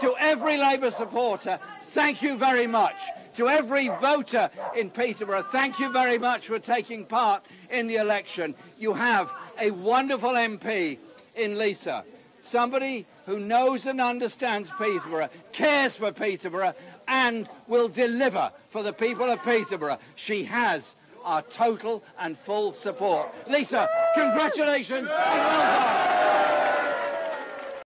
To every Labour supporter, thank you very much. To every voter in Peterborough, thank you very much for taking part in the election. You have a wonderful MP in Lisa, somebody who knows and understands Peterborough, cares for Peterborough, and will deliver for the people of Peterborough. She has our total and full support. Lisa, congratulations and well.